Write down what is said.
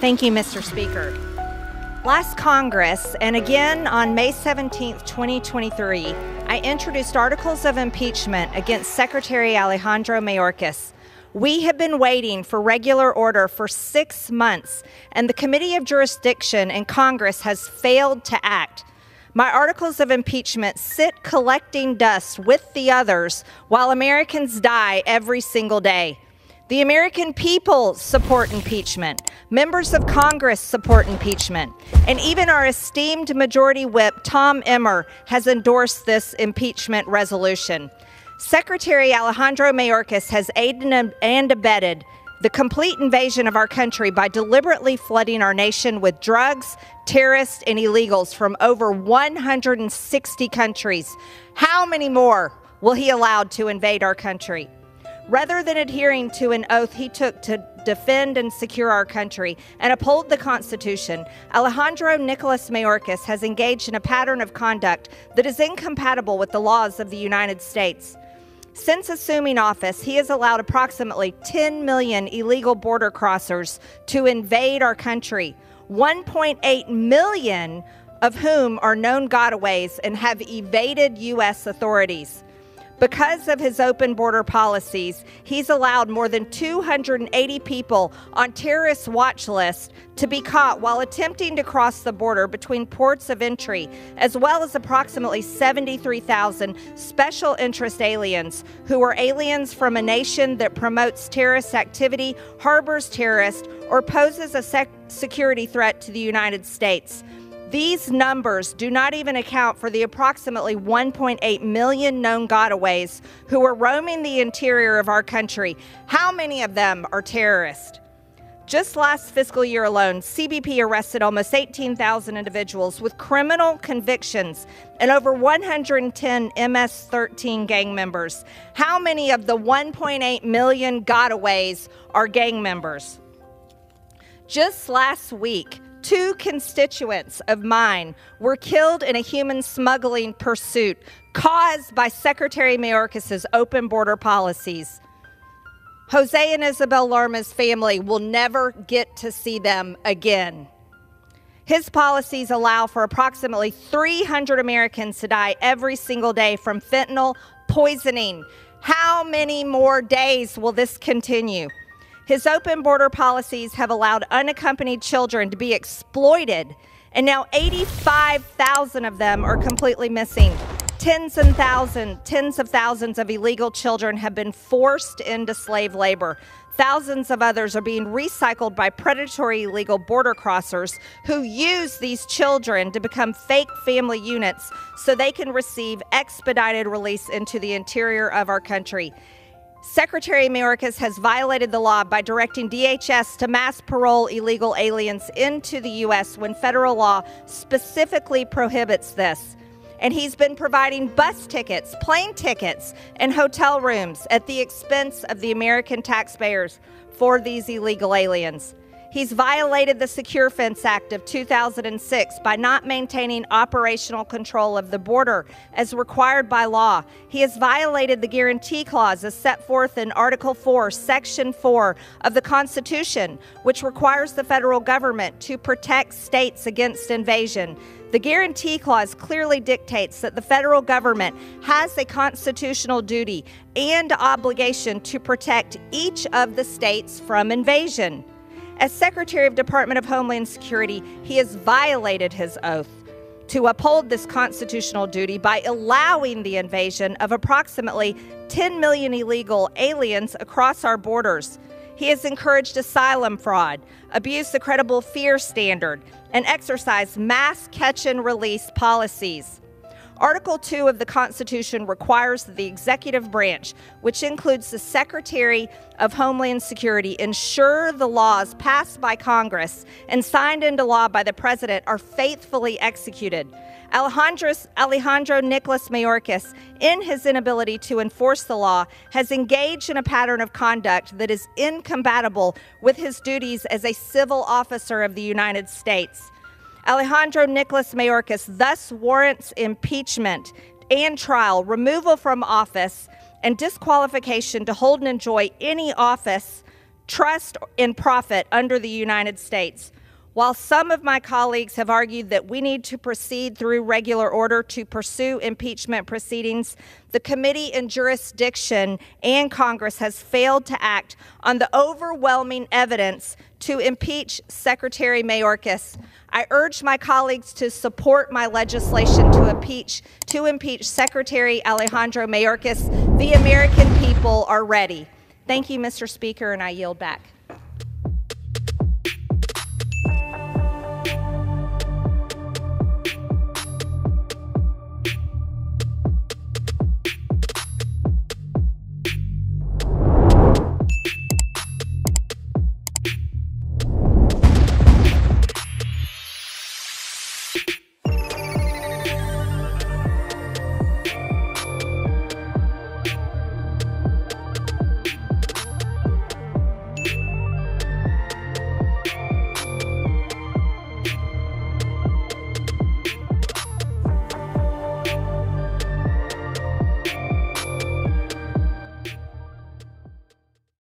Thank you, Mr. Speaker. Last Congress, and again on May 17, 2023, I introduced articles of impeachment against Secretary Alejandro Mayorkas. We have been waiting for regular order for six months, and the Committee of Jurisdiction in Congress has failed to act. My articles of impeachment sit collecting dust with the others while Americans die every single day. The American people support impeachment. Members of Congress support impeachment. And even our esteemed Majority Whip, Tom Emmer, has endorsed this impeachment resolution. Secretary Alejandro Mayorkas has aided and abetted the complete invasion of our country by deliberately flooding our nation with drugs, terrorists, and illegals from over 160 countries. How many more will he allow to invade our country? Rather than adhering to an oath he took to defend and secure our country and uphold the Constitution, Alejandro Nicolas Mayorkas has engaged in a pattern of conduct that is incompatible with the laws of the United States. Since assuming office, he has allowed approximately 10 million illegal border crossers to invade our country, 1.8 million of whom are known gotaways and have evaded U.S. authorities. Because of his open border policies, he's allowed more than 280 people on terrorist watch list to be caught while attempting to cross the border between ports of entry, as well as approximately 73,000 special interest aliens who are aliens from a nation that promotes terrorist activity, harbors terrorists, or poses a sec- security threat to the United States. These numbers do not even account for the approximately 1.8 million known gotaways who are roaming the interior of our country. How many of them are terrorists? Just last fiscal year alone, CBP arrested almost 18,000 individuals with criminal convictions and over 110 MS 13 gang members. How many of the 1.8 million gotaways are gang members? Just last week, Two constituents of mine were killed in a human smuggling pursuit caused by Secretary Mayorkas's open border policies. Jose and Isabel Lerma's family will never get to see them again. His policies allow for approximately 300 Americans to die every single day from fentanyl poisoning. How many more days will this continue? His open border policies have allowed unaccompanied children to be exploited, and now 85,000 of them are completely missing. Tens and thousands, tens of thousands of illegal children have been forced into slave labor. Thousands of others are being recycled by predatory illegal border crossers who use these children to become fake family units so they can receive expedited release into the interior of our country. Secretary Mayorkas has violated the law by directing DHS to mass parole illegal aliens into the U.S. when federal law specifically prohibits this. And he's been providing bus tickets, plane tickets, and hotel rooms at the expense of the American taxpayers for these illegal aliens. He's violated the Secure Fence Act of 2006 by not maintaining operational control of the border as required by law. He has violated the guarantee clause as set forth in Article 4, Section 4 of the Constitution, which requires the federal government to protect states against invasion. The guarantee clause clearly dictates that the federal government has a constitutional duty and obligation to protect each of the states from invasion. As Secretary of Department of Homeland Security, he has violated his oath to uphold this constitutional duty by allowing the invasion of approximately 10 million illegal aliens across our borders. He has encouraged asylum fraud, abused the credible fear standard, and exercised mass catch and release policies. Article 2 of the Constitution requires that the executive branch, which includes the Secretary of Homeland Security, ensure the laws passed by Congress and signed into law by the President are faithfully executed. Alejandro, Alejandro Nicolas Mayorkas, in his inability to enforce the law, has engaged in a pattern of conduct that is incompatible with his duties as a civil officer of the United States. Alejandro Nicolas Mayorkas thus warrants impeachment and trial, removal from office, and disqualification to hold and enjoy any office, trust and profit under the United States. While some of my colleagues have argued that we need to proceed through regular order to pursue impeachment proceedings, the committee in jurisdiction and Congress has failed to act on the overwhelming evidence to impeach Secretary Mayorkas. I urge my colleagues to support my legislation to impeach to impeach Secretary Alejandro Mayorkas. The American people are ready. Thank you, Mr. Speaker, and I yield back.